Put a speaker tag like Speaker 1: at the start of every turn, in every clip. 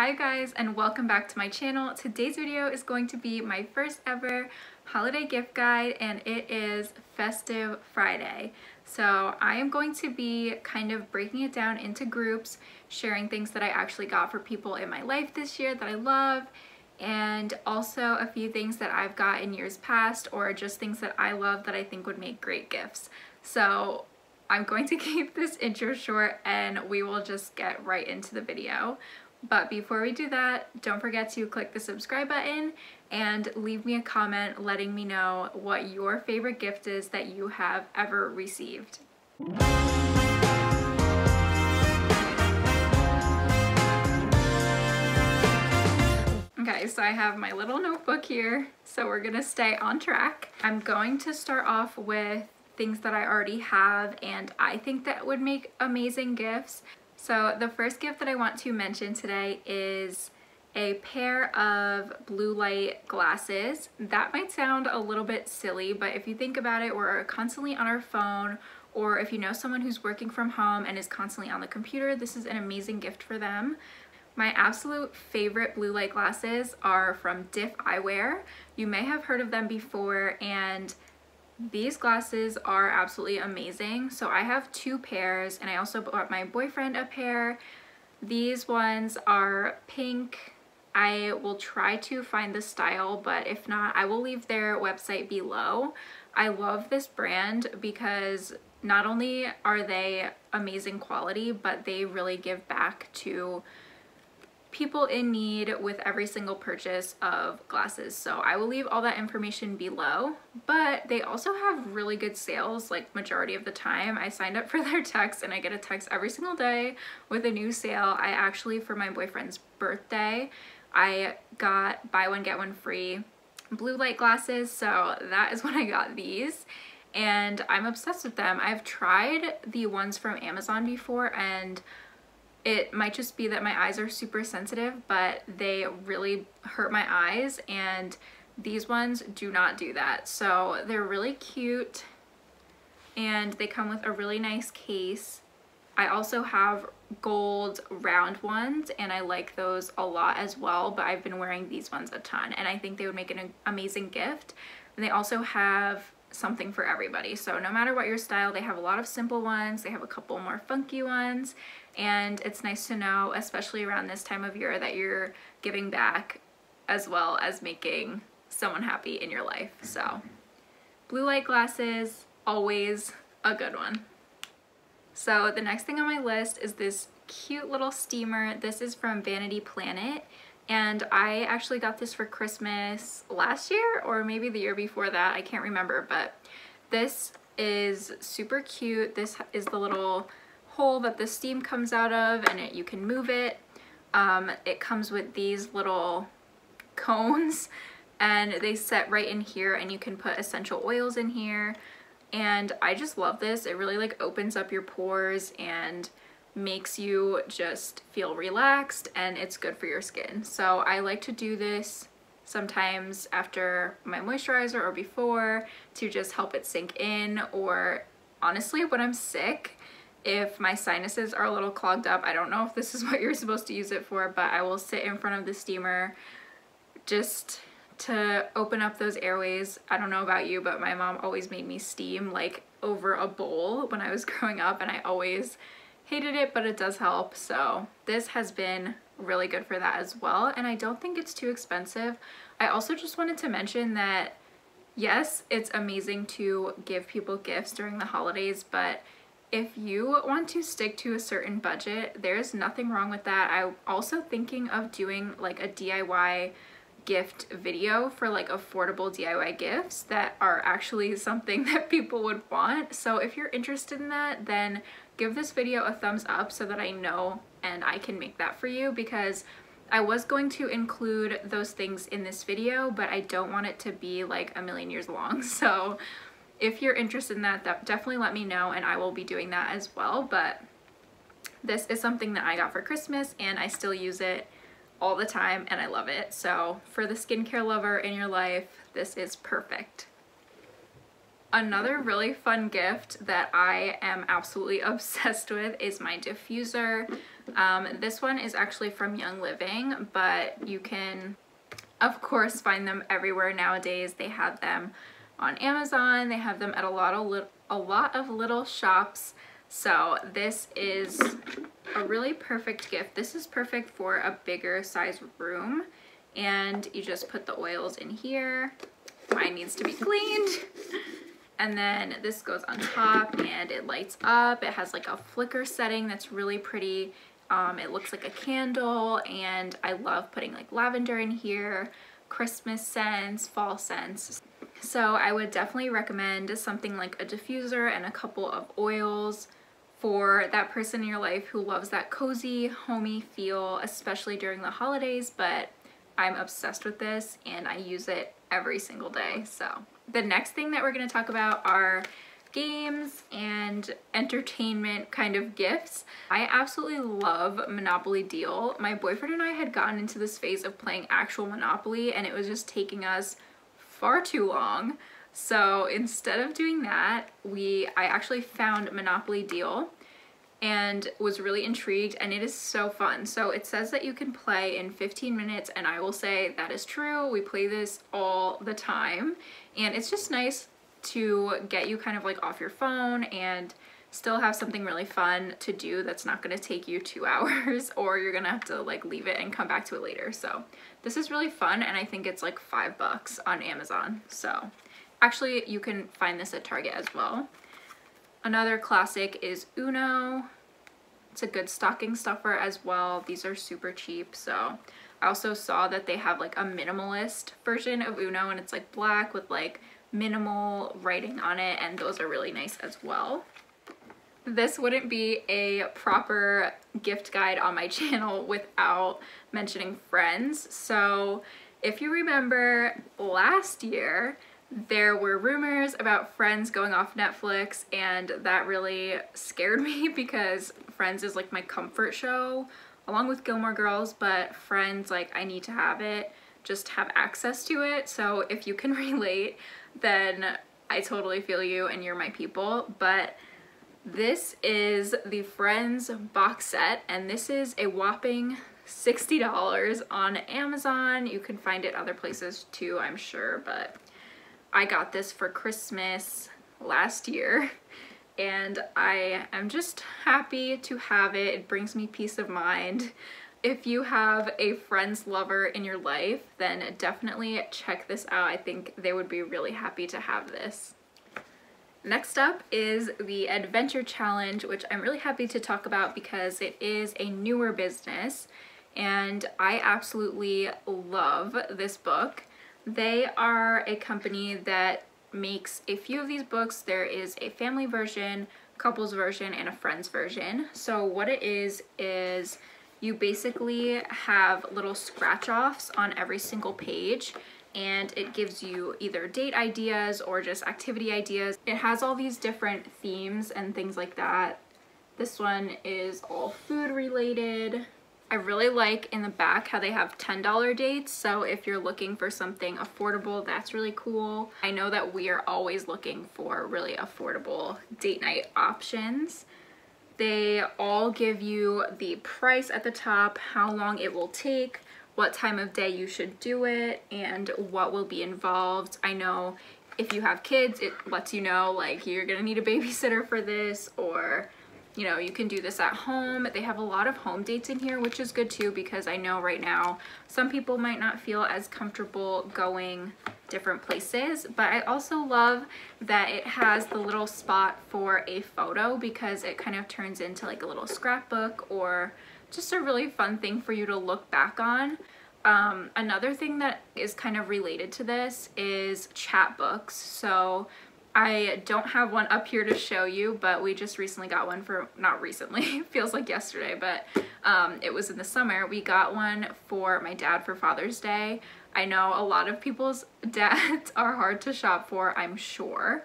Speaker 1: Hi guys and welcome back to my channel. Today's video is going to be my first ever holiday gift guide and it is Festive Friday. So I am going to be kind of breaking it down into groups, sharing things that I actually got for people in my life this year that I love and also a few things that I've got in years past or just things that I love that I think would make great gifts. So I'm going to keep this intro short and we will just get right into the video. But before we do that, don't forget to click the subscribe button and leave me a comment letting me know what your favorite gift is that you have ever received. Okay, so I have my little notebook here, so we're gonna stay on track. I'm going to start off with things that I already have and I think that would make amazing gifts. So the first gift that I want to mention today is a pair of blue light glasses. That might sound a little bit silly, but if you think about it, we're constantly on our phone or if you know someone who's working from home and is constantly on the computer, this is an amazing gift for them. My absolute favorite blue light glasses are from Diff Eyewear. You may have heard of them before and these glasses are absolutely amazing. So I have two pairs and I also bought my boyfriend a pair. These ones are pink. I will try to find the style, but if not, I will leave their website below. I love this brand because not only are they amazing quality, but they really give back to people in need with every single purchase of glasses. So I will leave all that information below, but they also have really good sales like majority of the time. I signed up for their text and I get a text every single day with a new sale. I actually, for my boyfriend's birthday, I got buy one, get one free blue light glasses. So that is when I got these and I'm obsessed with them. I've tried the ones from Amazon before and it might just be that my eyes are super sensitive, but they really hurt my eyes and these ones do not do that. So they're really cute and they come with a really nice case. I also have gold round ones and I like those a lot as well, but I've been wearing these ones a ton and I think they would make an amazing gift. And they also have something for everybody. So no matter what your style, they have a lot of simple ones, they have a couple more funky ones, and it's nice to know, especially around this time of year, that you're giving back as well as making someone happy in your life. So blue light glasses, always a good one. So the next thing on my list is this cute little steamer. This is from Vanity Planet and I actually got this for Christmas last year or maybe the year before that. I can't remember, but this is super cute. This is the little hole that the steam comes out of and it, you can move it. Um, it comes with these little cones and they set right in here and you can put essential oils in here. And I just love this. It really like opens up your pores and makes you just feel relaxed and it's good for your skin. So I like to do this sometimes after my moisturizer or before to just help it sink in or honestly when I'm sick if my sinuses are a little clogged up I don't know if this is what you're supposed to use it for but I will sit in front of the steamer just to open up those airways. I don't know about you but my mom always made me steam like over a bowl when I was growing up and I always hated it, but it does help. So this has been really good for that as well. And I don't think it's too expensive. I also just wanted to mention that yes, it's amazing to give people gifts during the holidays, but if you want to stick to a certain budget, there's nothing wrong with that. I'm also thinking of doing like a DIY gift video for like affordable DIY gifts that are actually something that people would want. So if you're interested in that, then give this video a thumbs up so that I know and I can make that for you because I was going to include those things in this video, but I don't want it to be like a million years long. So if you're interested in that, that definitely let me know and I will be doing that as well. But this is something that I got for Christmas and I still use it all the time and I love it. So for the skincare lover in your life, this is perfect. Another really fun gift that I am absolutely obsessed with is my diffuser. Um, this one is actually from Young Living, but you can, of course, find them everywhere nowadays. They have them on Amazon. They have them at a lot of a lot of little shops. So this is a really perfect gift. This is perfect for a bigger size room. And you just put the oils in here. Mine needs to be cleaned. And then this goes on top and it lights up. It has like a flicker setting that's really pretty. Um, it looks like a candle and I love putting like lavender in here, Christmas scents, fall scents. So I would definitely recommend something like a diffuser and a couple of oils for that person in your life who loves that cozy, homey feel, especially during the holidays, but I'm obsessed with this and I use it every single day. So the next thing that we're gonna talk about are games and entertainment kind of gifts. I absolutely love Monopoly Deal. My boyfriend and I had gotten into this phase of playing actual Monopoly and it was just taking us far too long. So instead of doing that, we I actually found Monopoly Deal and was really intrigued and it is so fun. So it says that you can play in 15 minutes and I will say that is true. We play this all the time and it's just nice to get you kind of like off your phone and still have something really fun to do that's not going to take you two hours or you're going to have to like leave it and come back to it later. So this is really fun and I think it's like five bucks on Amazon. So actually you can find this at Target as well. Another classic is Uno. It's a good stocking stuffer as well. These are super cheap. So I also saw that they have like a minimalist version of Uno and it's like black with like minimal writing on it and those are really nice as well. This wouldn't be a proper gift guide on my channel without mentioning Friends. So if you remember last year, there were rumors about Friends going off Netflix and that really scared me because Friends is like my comfort show along with Gilmore Girls but Friends like I need to have it just have access to it so if you can relate then I totally feel you and you're my people but this is the Friends box set and this is a whopping $60 on Amazon. You can find it other places too, I'm sure, but I got this for Christmas last year and I am just happy to have it. It brings me peace of mind. If you have a friend's lover in your life, then definitely check this out. I think they would be really happy to have this. Next up is the Adventure Challenge, which I'm really happy to talk about because it is a newer business and I absolutely love this book. They are a company that makes a few of these books. There is a family version, couples version, and a friends version. So what it is, is you basically have little scratch offs on every single page and it gives you either date ideas or just activity ideas. It has all these different themes and things like that. This one is all food related. I really like in the back how they have $10 dates. So if you're looking for something affordable, that's really cool. I know that we are always looking for really affordable date night options. They all give you the price at the top, how long it will take, what time of day you should do it, and what will be involved. I know if you have kids, it lets you know like you're gonna need a babysitter for this or you know, you can do this at home. They have a lot of home dates in here, which is good too because I know right now some people might not feel as comfortable going different places but I also love that it has the little spot for a photo because it kind of turns into like a little scrapbook or just a really fun thing for you to look back on. Um, another thing that is kind of related to this is chatbooks. So I don't have one up here to show you, but we just recently got one for, not recently, feels like yesterday, but um, it was in the summer. We got one for my dad for Father's Day. I know a lot of people's dads are hard to shop for, I'm sure,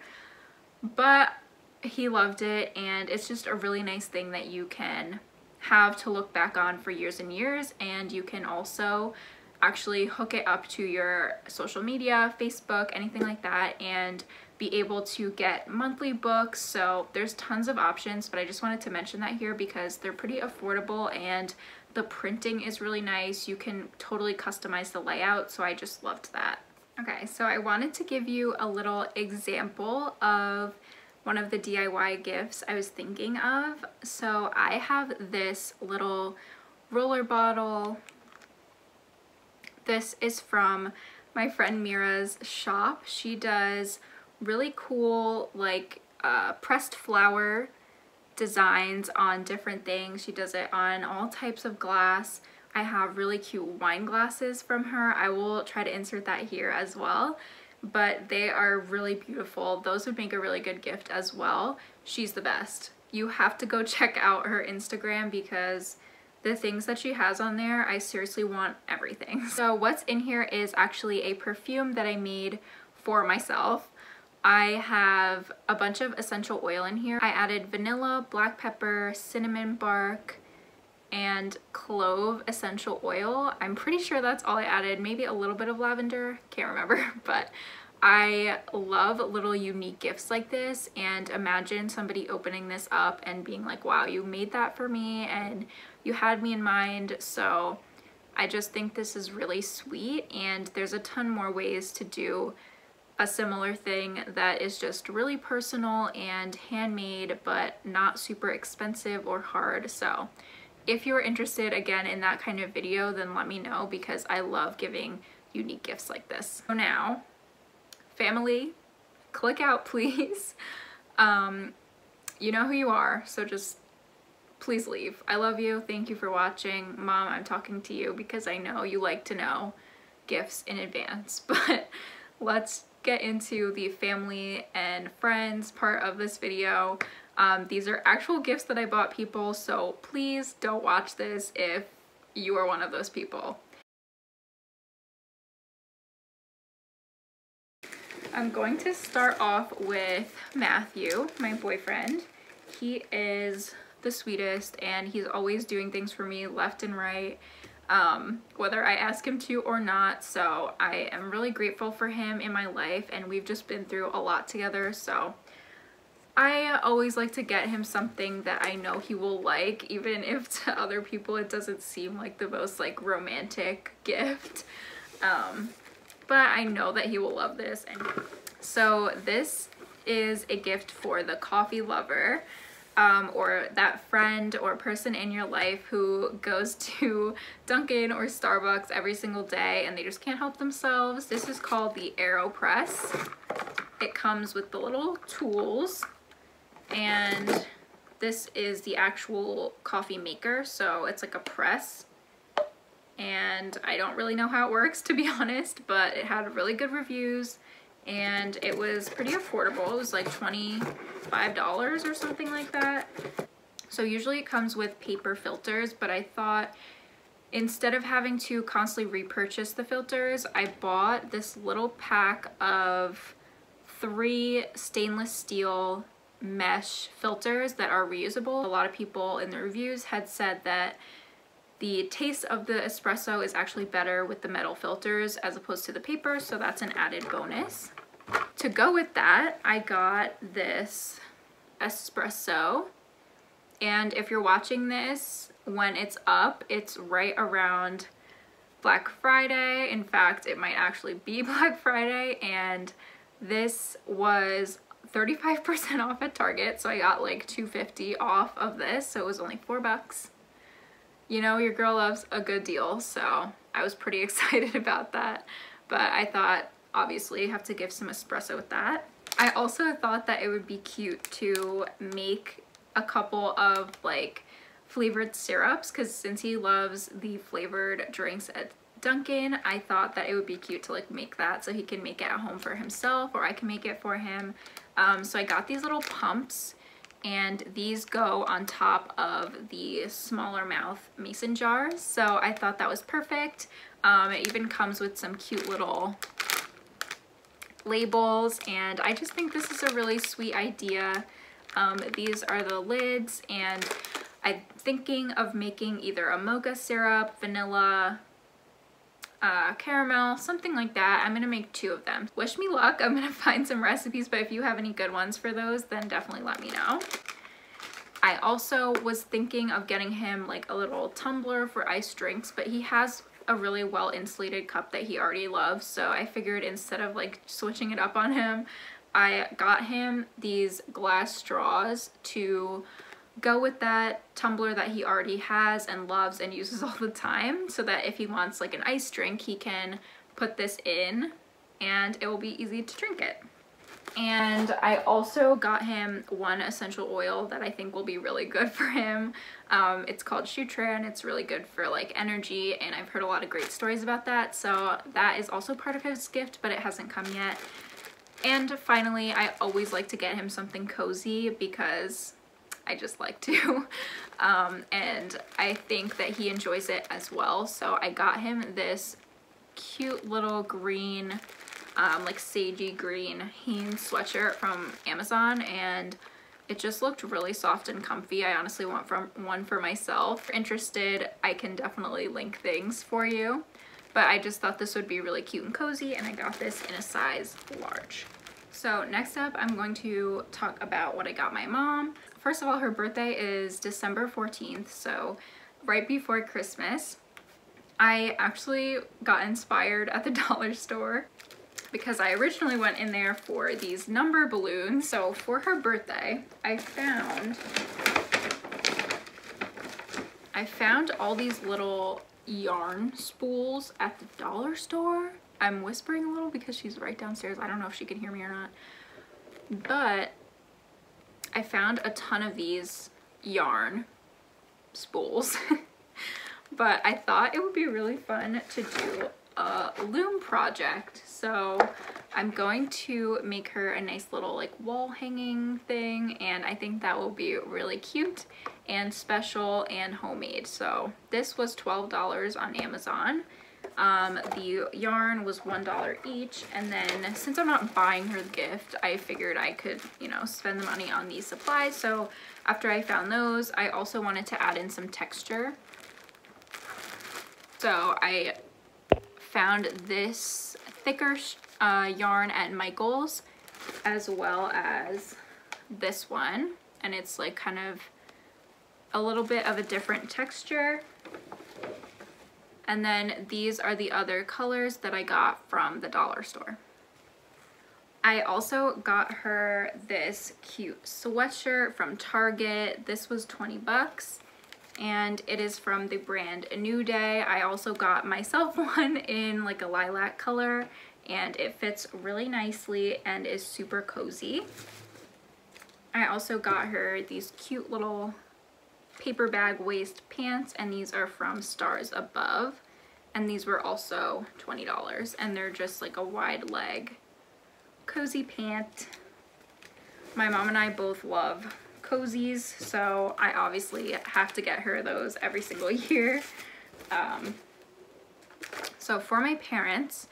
Speaker 1: but he loved it and it's just a really nice thing that you can have to look back on for years and years and you can also actually hook it up to your social media, Facebook, anything like that and be able to get monthly books. So there's tons of options, but I just wanted to mention that here because they're pretty affordable and the printing is really nice. You can totally customize the layout, so I just loved that. Okay, so I wanted to give you a little example of one of the DIY gifts I was thinking of. So I have this little roller bottle. This is from my friend Mira's shop. She does really cool like uh, pressed flower designs on different things. She does it on all types of glass. I have really cute wine glasses from her. I will try to insert that here as well. But they are really beautiful. Those would make a really good gift as well. She's the best. You have to go check out her Instagram because the things that she has on there, I seriously want everything. So what's in here is actually a perfume that I made for myself. I have a bunch of essential oil in here. I added vanilla, black pepper, cinnamon bark, and clove essential oil. I'm pretty sure that's all I added. Maybe a little bit of lavender, can't remember, but I love little unique gifts like this and imagine somebody opening this up and being like, wow, you made that for me and you had me in mind. So I just think this is really sweet and there's a ton more ways to do a similar thing that is just really personal and handmade but not super expensive or hard so if you're interested again in that kind of video then let me know because I love giving unique gifts like this. So now family click out please um you know who you are so just please leave. I love you. Thank you for watching. Mom, I'm talking to you because I know you like to know gifts in advance but let's get into the family and friends part of this video. Um, these are actual gifts that I bought people, so please don't watch this if you are one of those people. I'm going to start off with Matthew, my boyfriend. He is the sweetest and he's always doing things for me left and right um, whether I ask him to or not. So I am really grateful for him in my life and we've just been through a lot together. So I always like to get him something that I know he will like, even if to other people it doesn't seem like the most like romantic gift. Um, but I know that he will love this. And so this is a gift for the coffee lover um, or that friend or person in your life who goes to Dunkin' or Starbucks every single day and they just can't help themselves. This is called the AeroPress. It comes with the little tools and this is the actual coffee maker. So it's like a press and I don't really know how it works to be honest, but it had really good reviews and it was pretty affordable. It was like $25 or something like that. So usually it comes with paper filters, but I thought instead of having to constantly repurchase the filters, I bought this little pack of three stainless steel mesh filters that are reusable. A lot of people in the reviews had said that the taste of the espresso is actually better with the metal filters as opposed to the paper, so that's an added bonus. To go with that, I got this espresso. And if you're watching this when it's up, it's right around Black Friday. In fact, it might actually be Black Friday. And this was 35% off at Target. So I got like 250 off of this. So it was only four bucks you know your girl loves a good deal so I was pretty excited about that but I thought obviously have to give some espresso with that. I also thought that it would be cute to make a couple of like flavored syrups because since he loves the flavored drinks at Dunkin', I thought that it would be cute to like make that so he can make it at home for himself or I can make it for him. Um, so I got these little pumps and these go on top of the smaller mouth mason jars. So I thought that was perfect. Um, it even comes with some cute little labels and I just think this is a really sweet idea. Um, these are the lids and I'm thinking of making either a mocha syrup, vanilla, uh, caramel, something like that. I'm gonna make two of them. Wish me luck. I'm gonna find some recipes, but if you have any good ones for those, then definitely let me know. I also was thinking of getting him like a little tumbler for iced drinks, but he has a really well insulated cup that he already loves. So I figured instead of like switching it up on him, I got him these glass straws to go with that tumbler that he already has and loves and uses all the time so that if he wants like an ice drink, he can put this in and it will be easy to drink it. And I also got him one essential oil that I think will be really good for him. Um, it's called Shutran. It's really good for like energy and I've heard a lot of great stories about that. So that is also part of his gift, but it hasn't come yet. And finally, I always like to get him something cozy because I just like to. Um, and I think that he enjoys it as well. So I got him this cute little green um, like sagey green Hanes sweatshirt from Amazon and it just looked really soft and comfy. I honestly want from one for myself. Interested, I can definitely link things for you. But I just thought this would be really cute and cozy and I got this in a size large. So next up, I'm going to talk about what I got my mom. First of all, her birthday is December 14th, so right before Christmas. I actually got inspired at the dollar store because I originally went in there for these number balloons. So for her birthday, I found, I found all these little yarn spools at the dollar store. I'm whispering a little because she's right downstairs. I don't know if she can hear me or not. But I found a ton of these yarn spools. but I thought it would be really fun to do a loom project. So I'm going to make her a nice little like wall hanging thing and I think that will be really cute and special and homemade. So this was $12 on Amazon. Um, the yarn was $1 each and then since I'm not buying her the gift, I figured I could, you know, spend the money on these supplies. So after I found those, I also wanted to add in some texture. So I found this thicker uh, yarn at Michael's as well as this one and it's like kind of a little bit of a different texture and then these are the other colors that I got from the dollar store. I also got her this cute sweatshirt from Target. This was 20 bucks and it is from the brand New Day. I also got myself one in like a lilac color and it fits really nicely and is super cozy. I also got her these cute little paper bag waist pants and these are from Stars Above and these were also $20 and they're just like a wide leg cozy pant. My mom and I both love cozies, so I obviously have to get her those every single year. Um, so for my parents,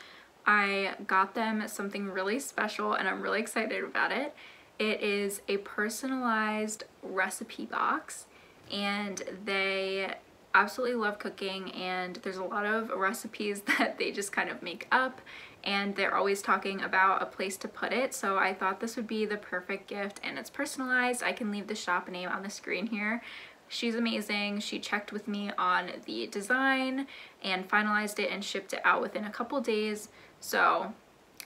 Speaker 1: I got them something really special and I'm really excited about it. It is a personalized recipe box and they absolutely love cooking and there's a lot of recipes that they just kind of make up and they're always talking about a place to put it so I thought this would be the perfect gift and it's personalized. I can leave the shop name on the screen here. She's amazing. She checked with me on the design and finalized it and shipped it out within a couple days. So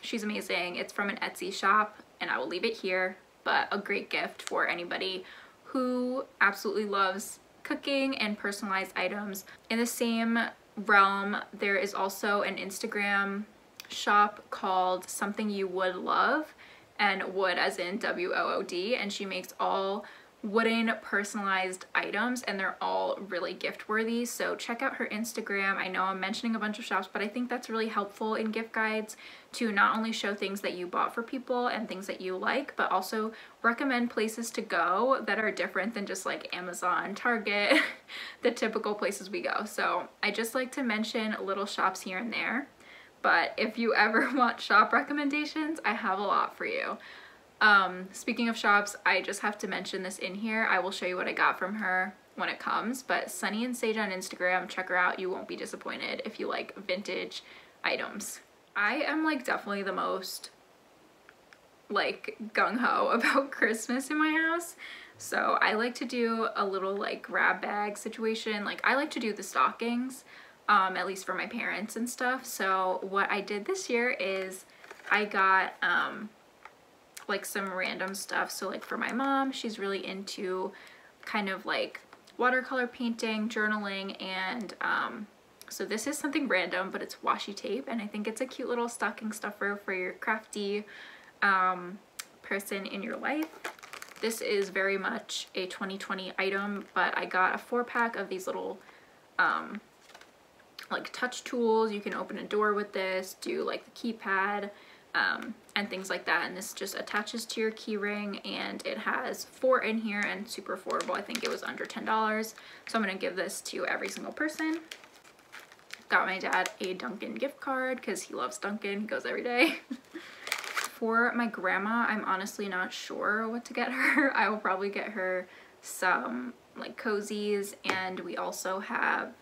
Speaker 1: she's amazing. It's from an Etsy shop and I will leave it here, but a great gift for anybody who absolutely loves cooking and personalized items. In the same realm, there is also an Instagram shop called Something You Wood Love and wood as in W-O-O-D and she makes all wooden personalized items and they're all really gift worthy so check out her Instagram. I know I'm mentioning a bunch of shops but I think that's really helpful in gift guides to not only show things that you bought for people and things that you like but also recommend places to go that are different than just like Amazon, Target, the typical places we go. So I just like to mention little shops here and there but if you ever want shop recommendations, I have a lot for you. Um, speaking of shops, I just have to mention this in here. I will show you what I got from her when it comes, but Sunny and Sage on Instagram, check her out. You won't be disappointed if you like vintage items. I am like definitely the most like gung-ho about Christmas in my house. So I like to do a little like grab bag situation. Like I like to do the stockings, um, at least for my parents and stuff. So what I did this year is I got um, like some random stuff. So like for my mom, she's really into kind of like watercolor painting, journaling, and um, so this is something random, but it's washi tape, and I think it's a cute little stocking stuffer for your crafty um, person in your life. This is very much a 2020 item, but I got a four pack of these little um, like touch tools. You can open a door with this, do like the keypad, um, and things like that. And this just attaches to your keyring and it has four in here and super affordable. I think it was under $10. So I'm gonna give this to every single person. Got my dad a Dunkin gift card because he loves Dunkin, he goes every day. For my grandma, I'm honestly not sure what to get her. I will probably get her some like cozies and we also have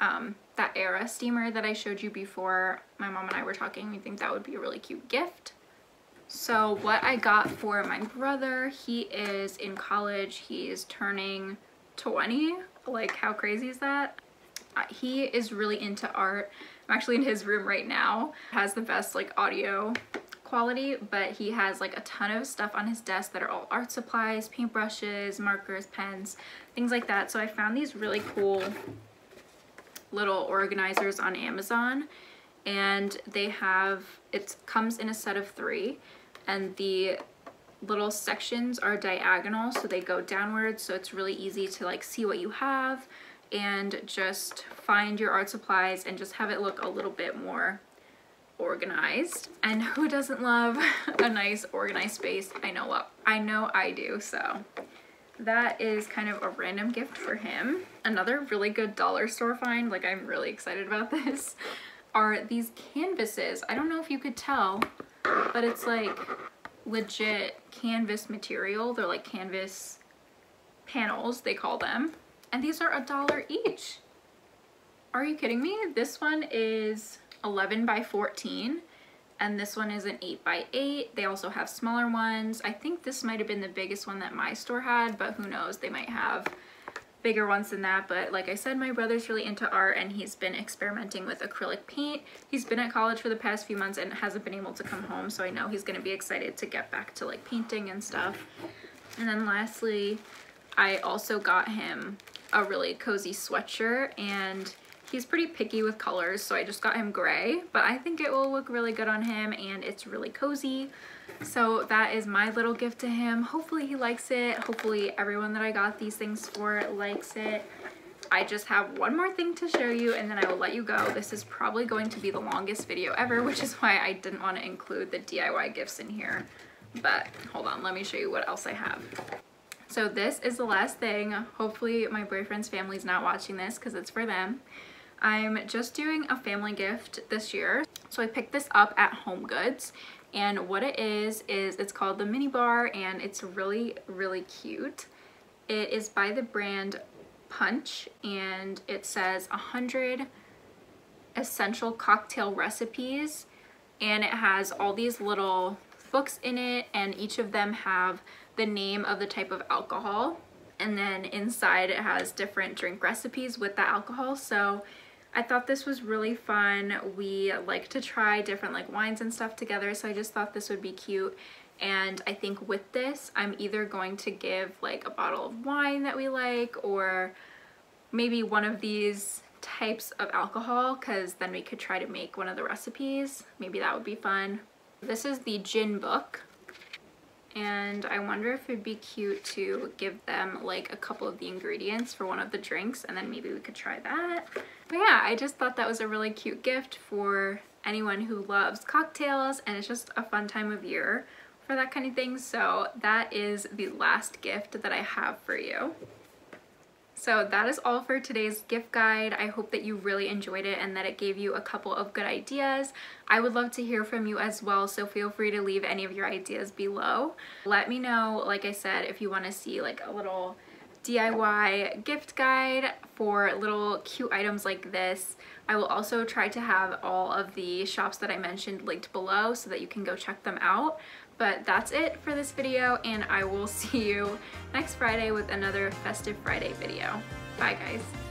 Speaker 1: um, that Aira steamer that I showed you before. My mom and I were talking, we think that would be a really cute gift. So what I got for my brother, he is in college, he is turning 20. Like how crazy is that? Uh, he is really into art. I'm actually in his room right now. Has the best like audio quality, but he has like a ton of stuff on his desk that are all art supplies, paintbrushes, markers, pens, things like that. So I found these really cool little organizers on Amazon and they have, it comes in a set of three and the little sections are diagonal so they go downwards so it's really easy to like see what you have and just find your art supplies and just have it look a little bit more organized. And who doesn't love a nice organized space? I know what I know I do. So that is kind of a random gift for him. Another really good dollar store find, like I'm really excited about this, are these canvases. I don't know if you could tell, but it's like legit canvas material. They're like canvas panels, they call them. And these are a dollar each. Are you kidding me? This one is 11 by 14 and this one is an 8 by 8 They also have smaller ones. I think this might have been the biggest one that my store had, but who knows, they might have bigger ones than that. But like I said, my brother's really into art and he's been experimenting with acrylic paint. He's been at college for the past few months and hasn't been able to come home, so I know he's gonna be excited to get back to like painting and stuff. And then lastly, I also got him a really cozy sweatshirt and He's pretty picky with colors, so I just got him gray, but I think it will look really good on him and it's really cozy. So that is my little gift to him. Hopefully he likes it. Hopefully everyone that I got these things for likes it. I just have one more thing to show you and then I will let you go. This is probably going to be the longest video ever, which is why I didn't want to include the DIY gifts in here. But hold on, let me show you what else I have. So this is the last thing. Hopefully my boyfriend's family's not watching this because it's for them. I'm just doing a family gift this year. So I picked this up at Home Goods and what it is is it's called the mini bar and it's really really cute. It is by the brand Punch and it says 100 essential cocktail recipes and it has all these little books in it and each of them have the name of the type of alcohol and then inside it has different drink recipes with the alcohol so I thought this was really fun. We like to try different like wines and stuff together, so I just thought this would be cute. And I think with this, I'm either going to give like a bottle of wine that we like or maybe one of these types of alcohol because then we could try to make one of the recipes. Maybe that would be fun. This is the gin book and I wonder if it'd be cute to give them like a couple of the ingredients for one of the drinks and then maybe we could try that. But yeah, I just thought that was a really cute gift for anyone who loves cocktails and it's just a fun time of year for that kind of thing. So that is the last gift that I have for you. So that is all for today's gift guide. I hope that you really enjoyed it and that it gave you a couple of good ideas. I would love to hear from you as well, so feel free to leave any of your ideas below. Let me know, like I said, if you want to see like a little DIY gift guide for little cute items like this. I will also try to have all of the shops that I mentioned linked below so that you can go check them out. But that's it for this video and I will see you next Friday with another Festive Friday video. Bye guys.